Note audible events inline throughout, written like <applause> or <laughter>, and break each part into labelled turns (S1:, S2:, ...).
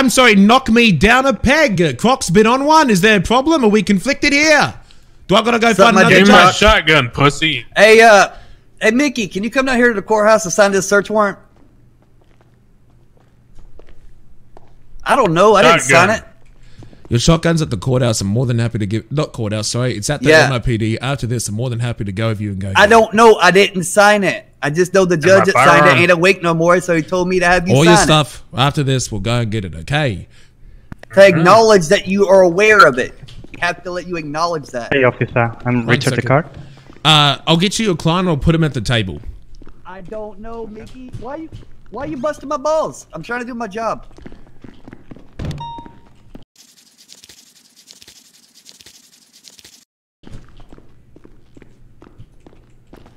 S1: I'm sorry, knock me down a peg. Croc's been on one. Is there a problem? Are we conflicted here? Do I gotta go
S2: Suck
S1: find
S2: my
S1: another
S2: dick,
S3: Give my
S2: Croc.
S1: judge?
S3: shotgun, pussy.
S2: Hey, uh, hey, Mickey, can you come down here to the courthouse and sign this search warrant? I don't know. I didn't
S3: Shotgun.
S2: sign it.
S1: Your shotgun's at the courthouse. I'm more than happy to give. Not courthouse, sorry. It's at the
S2: Yeah.
S1: NIPD. After this, I'm more than happy to go with you and go.
S2: I don't know. I didn't sign it. I just know the judge that signed it ain't awake no more, so he told me to have you
S1: All
S2: sign
S1: your stuff. After this, we'll go and get it. Okay.
S2: To acknowledge that you are aware of it. We have to let you acknowledge that.
S4: Hey, officer. I'm
S1: One
S4: Richard
S1: second.
S4: Descartes.
S1: Uh, I'll get you a client. I'll put him at the table.
S2: I don't know, Mickey. Why you why you busting my balls? I'm trying to do my job.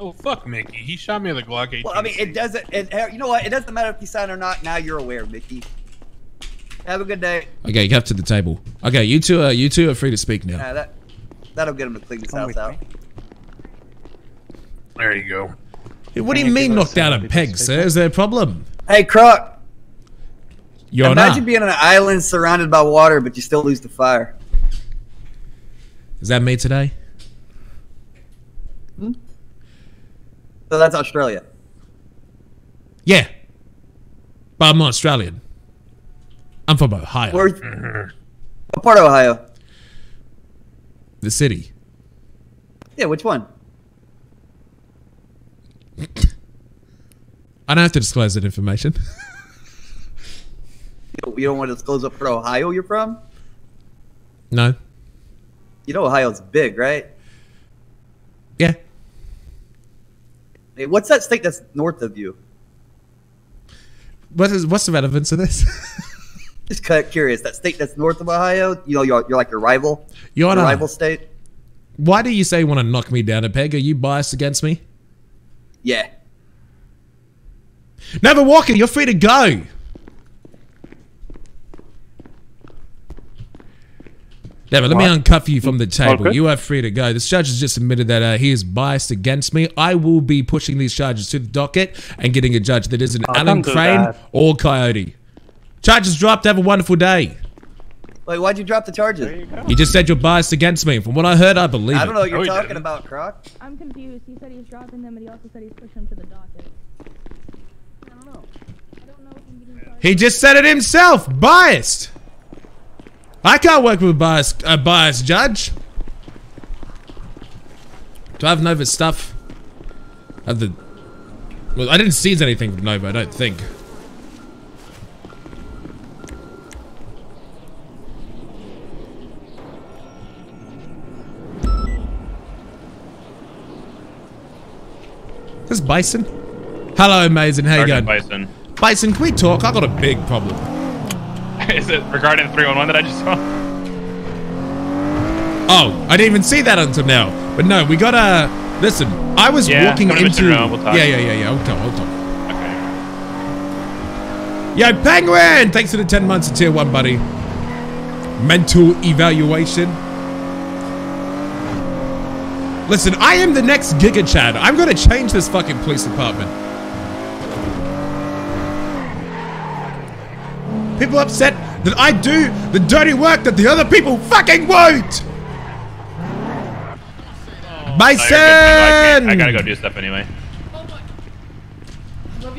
S3: Oh fuck, Mickey. He shot me with a Glock 18.
S2: Well, I mean, it doesn't. It, you know what? It doesn't matter if you sign or not. Now you're aware, Mickey. Have a good day.
S1: Okay, get up to the table. Okay, you two are you two are free to speak now.
S2: Nah, that that'll get him to clean this
S4: Come
S2: house out.
S4: me.
S3: There you go.
S1: Hey, what do you
S4: you
S1: mean
S4: give
S1: knocked down
S4: a
S1: a
S4: of
S1: peg,
S4: space
S1: sir?
S4: there?
S1: Is there a problem?
S2: Hey, Croc.
S1: You're
S2: imagine
S1: not.
S2: being on an island surrounded by water, but you still lose the fire.
S1: Is that me today? Hmm?
S2: So that's Australia.
S1: Yeah. But I'm not Australian. I'm from Ohio.
S2: Where? What part of Ohio?
S1: the city.
S2: Yeah, which one?
S1: I don't have to disclose that information. <laughs>
S2: You don't, want to disclose what part of Ohio you're from?
S1: no.
S2: You know Ohio's big, right?
S1: Yeah.
S2: What's that state that's north of you?
S1: What is what's the relevance of this? <laughs>
S2: Just kind of curious. That state that's north of Ohio, you know, you're, you're like your rival,
S1: Your Honor,
S2: rival state.
S1: why do you say you want to knock me down a peg? Are you biased against me?
S2: Yeah.
S1: Never Walker, you're free to go. Never, let me uncuff you from the table.
S4: good?
S1: You are free to go. This judge has just admitted that uh, he is biased against me. I will be pushing these charges to the docket and getting a judge that isn't
S4: Oh,
S1: Alan Crane
S4: that.
S1: or Coyote. Charges dropped. Have a wonderful day.
S2: Wait, why'd you drop the charges?
S1: You just said you're biased against me. From what I heard, I believe
S2: I don't know what you're
S3: No,
S2: talking about, Croc.
S5: I'm confused. He said he's dropping them, but he also said he's pushing them to the docket.
S2: I don't know.
S5: I don't know if I'm getting charged.
S1: He just said it himself. Biased. I can't work with a biased, a biased judge. Do I have Nova stuff? Have the. Well, I didn't seize anything from Nova. I don't think. Is this Bison? Hello, Mason. How you going?
S6: Bison.
S1: Bison, can we talk? I got a big problem. <laughs>
S6: Is it regarding the 311 that I just saw? <laughs>
S1: Oh, I didn't even see that until now. But no, we gotta listen. I was
S6: Yeah,
S1: walking into.
S6: Mr. We'll.
S1: Yeah, yeah, yeah, yeah. I'll talk. I'll talk.
S6: Okay.
S1: Yo, Penguin! Thanks for the 10 months of tier 1, buddy. Mental evaluation. Listen, I am the next Giga Chad. I'm gonna change this fucking police department. People upset that I do the dirty work that the other people fucking won't!
S6: No, you're. I! I gotta go do stuff anyway.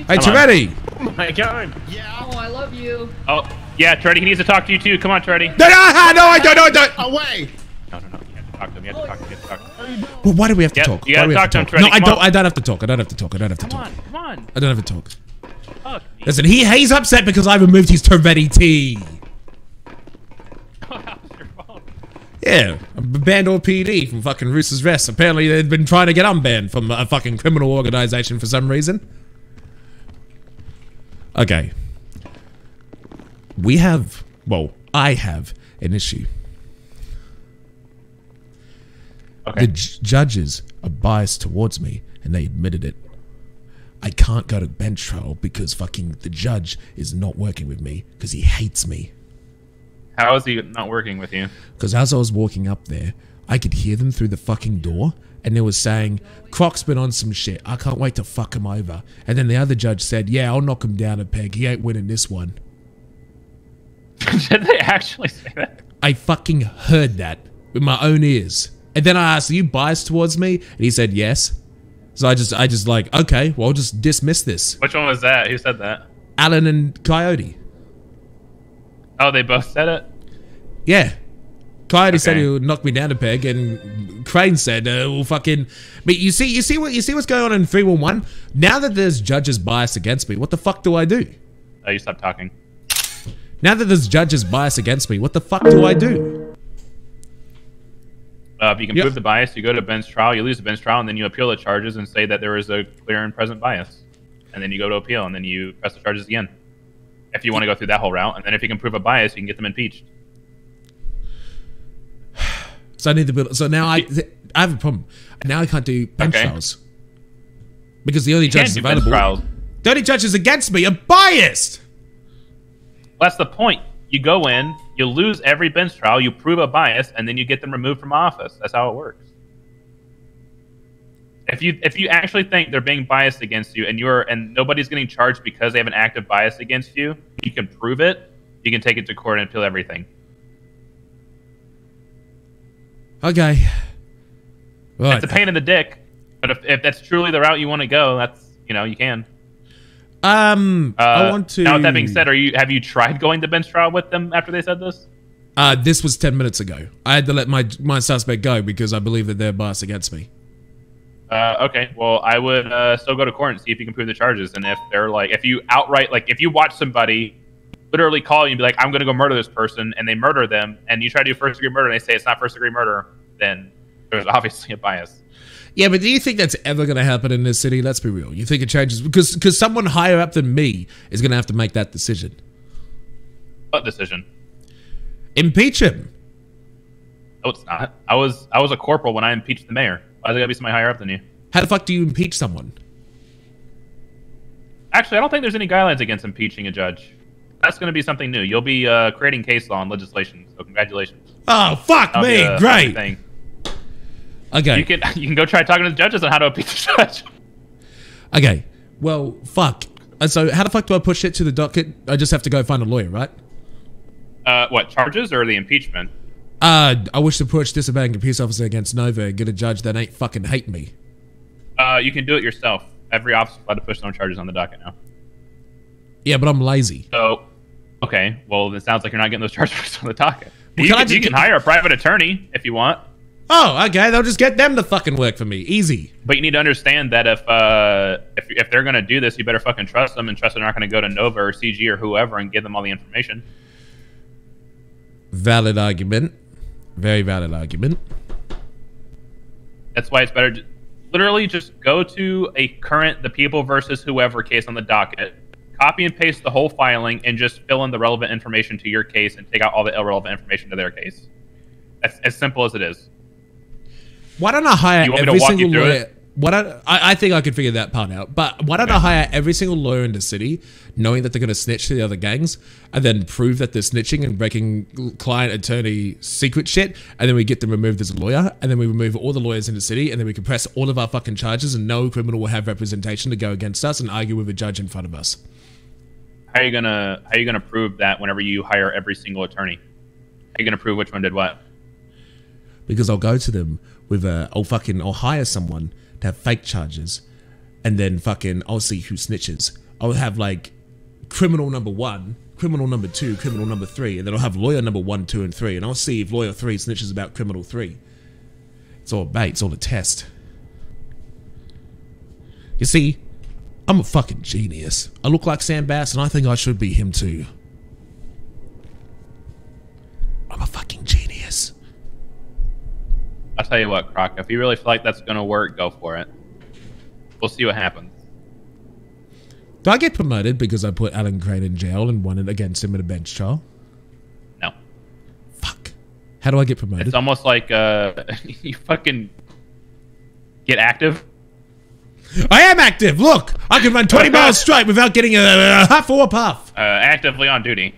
S1: Hey,
S6: Come on.
S1: Toretti!
S6: My God. Yeah.
S7: Oh, I love you.
S6: Oh, yeah, Treddy, he needs to talk to you too. Come on, Treddy.
S1: No, no, uh-huh, no, I don't, no, I don't.
S7: Away.
S6: No, no, no. You have to talk to him. You have to talk to him. You have to talk to him.
S1: Well, why do we have to
S6: Yeah,
S1: talk?
S6: you gotta
S1: do we have
S6: talk to him,
S1: No,
S6: Treddy,
S1: I don't.
S6: on.
S1: I don't have to talk. I don't have to talk. I don't have to
S6: Come
S1: talk.
S6: on, come on.
S1: I don't have to talk. Listen, he he's upset because I removed his Toretti T.
S6: How's your phone?
S1: Yeah, banned all PD from fucking Rooster's Rest. Apparently, they've been trying to get unbanned from a fucking criminal organization for some reason. Okay. We have, well, I have an issue.
S6: Okay.
S1: The j- judges are biased towards me, and they admitted it. I can't go to bench trial because fucking the judge is not working with me because he hates me.
S6: How is he not working with you?
S1: Because as I was walking up there, I could hear them through the fucking door, and they were saying, Croc's been on some shit. I can't wait to fuck him over. And then the other judge said, Yeah, I'll knock him down a peg. He ain't winning this one. <laughs>
S6: Did they actually say that?
S1: I fucking heard that with my own ears. And then I asked, "Are you biased towards me?" And he said, "Yes." So I just, I just like, okay, well, I'll just dismiss this.
S6: Which one was that? Who said that?
S1: Alan and Coyote.
S6: Oh, they both said it.
S1: Yeah. Coyote said he would knock me down a peg, and Crane said, uh, "Well, fucking." But you see, you see what you see what's going on in three one one. Now that there's judges bias against me, what the fuck do I do?
S6: Oh, you stopped talking.
S1: Now that there's judges bias against me, what the fuck do I do?
S6: Uh, if you can
S1: Yep.
S6: prove the bias, you go to bench trial. You lose the bench trial, and then you appeal the charges and say that there is a clear and present bias. And then you go to appeal, and then you press the charges again. If you want to go through that whole route, and then if you can prove a bias, you can get them impeached.
S1: So I need to build. So now I, I have a problem. Now I can't do bench
S6: Okay.
S1: trials because the only
S6: You
S1: judges available,
S6: trials.
S1: the only judges against me are biased.
S6: That's the point. You go in, you lose every bench trial, you prove a bias, and then you get them removed from office. That's how it works. If you if you actually think they're being biased against you, and you're and nobody's getting charged because they have an active bias against you, you can prove it. You can take it to court and appeal everything.
S1: Okay. Right.
S6: It's a pain in the dick, but if, if that's truly the route you want to go, that's you know you can.
S1: Um,
S6: Uh,
S1: I want to.
S6: Now, with that being said, are you have you tried going to bench trial with them after they said this?
S1: uh, this was ten minutes ago. I had to let my my suspect go because I believe that they're biased against me.
S6: Uh, okay, well, I would uh, still go to court and see if you can prove the charges. And if they're like, if you outright, like, if you watch somebody literally call you and be like, I'm going to go murder this person, and they murder them, and you try to do first degree murder and they say it's not first degree murder, then there's <laughs> obviously a bias.
S1: Yeah, but do you think that's ever going to happen in this city? Let's be real. You think it changes because because someone higher up than me is going to have to make that decision.
S6: What decision?
S1: Impeach him.
S6: No, it's not. I was I was a corporal when I impeached the mayor. Why is it got to be somebody higher up than you?
S1: How the fuck do you impeach someone?
S6: Actually, I don't think there's any guidelines against impeaching a judge. That's going to be something new. You'll be uh, creating case law and legislation. So congratulations.
S1: Oh fuck
S6: That'll
S1: me! Great.
S6: Thing.
S1: Okay.
S6: You can <laughs> you can go try talking to the judges on how to impeach the judge.
S1: Okay. Well, fuck. And so, how the fuck do I push it to the docket? I just have to go find a lawyer, right?
S6: Uh, what charges or the impeachment?
S1: Uh, I wish to push disobeying a peace officer against Nova and get a judge that ain't fucking hate me.
S6: Uh, you can do it yourself. Every officer is allowed to push their own charges on the docket now.
S1: Yeah, but I'm lazy.
S6: So, okay, well, it sounds like you're not getting those <laughs> charges pushed on the docket.
S1: Well,
S6: you
S1: can I
S6: can,
S1: just
S6: you can hire a private attorney if you want,
S1: Oh, okay. They'll just get them to fucking work for me. Easy.
S6: but you need to understand that if uh, if, if they're going to do this, you better fucking trust them and trust they're not going to go to Nova or CG or whoever and give them all the information.
S1: Valid argument. Very valid argument.
S6: That's why it's better. To, literally, just go to a current the people versus whoever case on the docket, copy and paste the whole filing, and just fill in the relevant information to your case and take out all the irrelevant information to their case. That's as simple as it is.
S1: Why don't I hire
S6: You want me to
S1: every
S6: walk you
S1: single
S6: through
S1: lawyer?
S6: it?
S1: Don't I, I think I could figure that part out. But why don't I hire every single lawyer in the city, knowing that they're going to snitch to the other gangs, and then prove that they're snitching and breaking client attorney secret shit, and then we get them removed as a lawyer, and then we remove all the lawyers in the city, and then we can press all of our fucking charges, and no criminal will have representation to go against us and argue with a judge in front of us.
S6: How are you gonna How are you gonna prove that whenever you hire every single attorney? How are you gonna prove which one did what?
S1: because I'll go to them with a, I'll fucking, I'll hire someone to have fake charges, and then fucking, I'll see who snitches. I'll have like criminal number one, criminal number two, criminal number three, and then I'll have lawyer number one, two, and three, and I'll see if lawyer three snitches about criminal three. It's all bait, it's all a test. You see, I'm a fucking genius. I look like Sam Bass, and I think I should be him too. I'm a fucking genius.
S6: I'll tell you what, Croc. If you really feel like that's gonna work, go for it. We'll see what happens.
S1: Do I get promoted because I put Alan Crane in jail and won it against him in a bench trial?
S6: No,
S1: Fuck. How do I get promoted?
S6: it's almost like uh, <laughs> you fucking get active.
S1: I am active. Look, I can run 20 miles straight without getting a, a huff or a puff.
S6: Uh, actively on duty.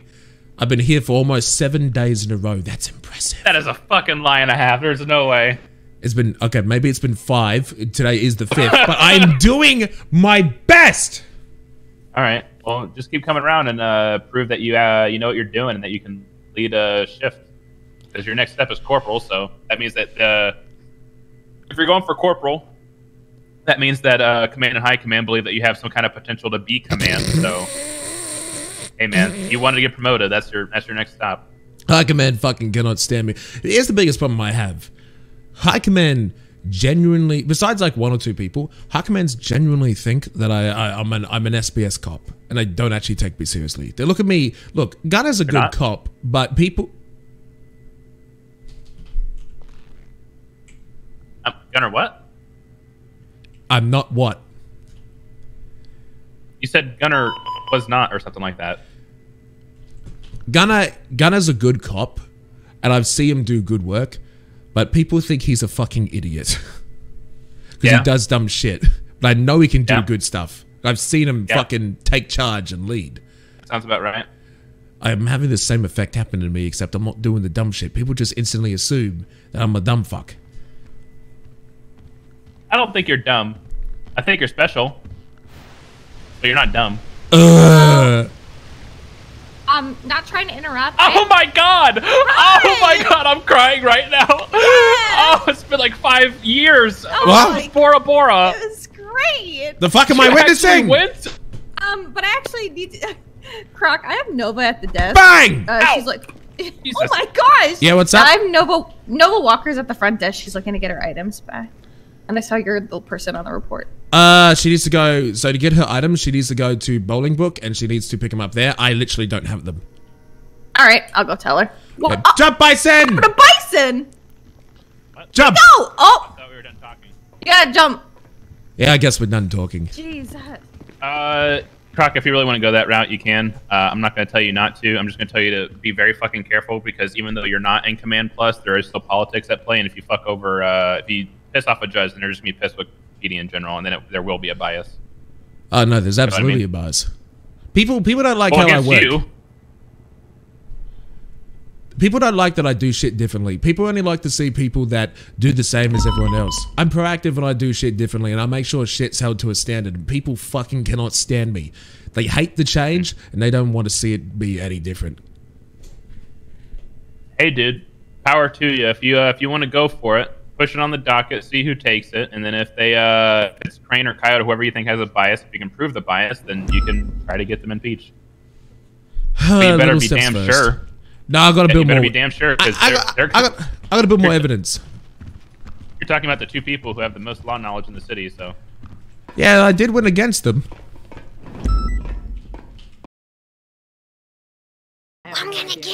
S1: I've been here for almost seven days in a row. That's impressive.
S6: That is a fucking lie and a half. There's no way.
S1: It's been okay. Maybe it's been five. Today is the fifth, but I am doing my best.
S6: All right. Well, just keep coming around and uh, prove that you uh, you know what you're doing and that you can lead a shift. Because your next step is corporal, so that means that uh, if you're going for corporal, that means that uh, command and high command believe that you have some kind of potential to be command. So, hey man, you wanted to get promoted. That's your that's your next stop.
S1: High Command fucking cannot stand me. Here's the biggest problem I have. High Command genuinely, besides like one or two people, High Commands genuinely think that I, I I'm an I'm an SBS cop, and they don't actually take me seriously. They look at me. Look, Gunner's a good
S6: not?
S1: cop, but people.
S6: Um, Gunner, what?
S1: I'm not what.
S6: You said Gunner was not, or something like that.
S1: Gunner Gunner's a good cop, and I've seen him do good work, but people think he's a fucking idiot <laughs> because
S6: Yeah.
S1: he does dumb shit. But I know he can do
S6: Yeah.
S1: good stuff. I've seen him
S6: Yeah.
S1: fucking take charge and lead.
S6: Sounds about right.
S1: I'm having the same effect happen to me, except I'm not doing the dumb shit. People just instantly assume that I'm a dumb fuck.
S6: I don't think you're dumb. I think you're special, but you're not dumb.
S1: Ugh.
S4: Um, not trying to interrupt.
S6: Oh my god! Oh my god, I'm crying right now. Oh, it's been like five years.
S4: Oh
S1: What?
S4: my
S6: Bora Bora.
S4: It was great.
S1: The fuck am I
S6: You actually
S1: witnessing?
S6: went?
S4: Um, but I actually need to. <laughs> Croc, I have Nova at the desk.
S1: Bang!
S4: Uh, she's like, <laughs> oh my gosh.
S1: Yeah, what's up?
S4: I have Nova Nova Walker's at the front desk. She's looking to get her items back. And I saw you're the person on the report.
S1: Uh, she needs to go. So to get her items, she needs to go to Bolingbroke, and she needs to pick them up there. I literally don't have them.
S4: All right, I'll go tell her. Well,
S1: Yeah,
S4: oh,
S1: jump, Bison!
S4: the bison.
S1: Jump!
S4: No. Oh,
S6: I thought we were done talking.
S4: you gotta jump.
S1: Yeah, I guess we're done talking.
S4: Jeez.
S6: Uh, Croc, if you really want to go that route, you can. Uh, I'm not going to tell you not to. I'm just going to tell you to be very fucking careful because even though you're not in Command Plus, there is still politics at play. And if you fuck over, uh, if you piss off a judge, then they're just going to be pissed with In general, and then it, there will be a bias.
S1: Oh no, there's
S6: what I
S1: absolutely
S6: mean?
S1: a bias. People, people don't like
S6: Well,
S1: how I work.
S6: you,
S1: People don't like that I do shit differently. People only like to see people that do the same as everyone else. I'm proactive and I do shit differently, and I make sure shit's held to a standard. And people fucking cannot stand me. They hate the change, and they don't want to see it be any different.
S6: hey, dude, power to you. If you uh, if you want to go for it, push it on the docket, see who takes it, and then if they uh, if it's Crane or Coyote, whoever you think has a bias, if you can prove the bias, then you can try to get them impeached. But you better be damn
S1: first.
S6: sure.
S1: No, I gotta
S6: Yeah, you
S1: build
S6: better
S1: more.
S6: be damn sure
S1: I,
S6: because
S1: I,
S6: they're,
S1: got-
S6: they're,
S1: I, got, I gotta build more evidence.
S6: you're talking about the two people who have the most law knowledge in the city. So
S1: Yeah, I did win against them.
S4: I'm gonna gamble.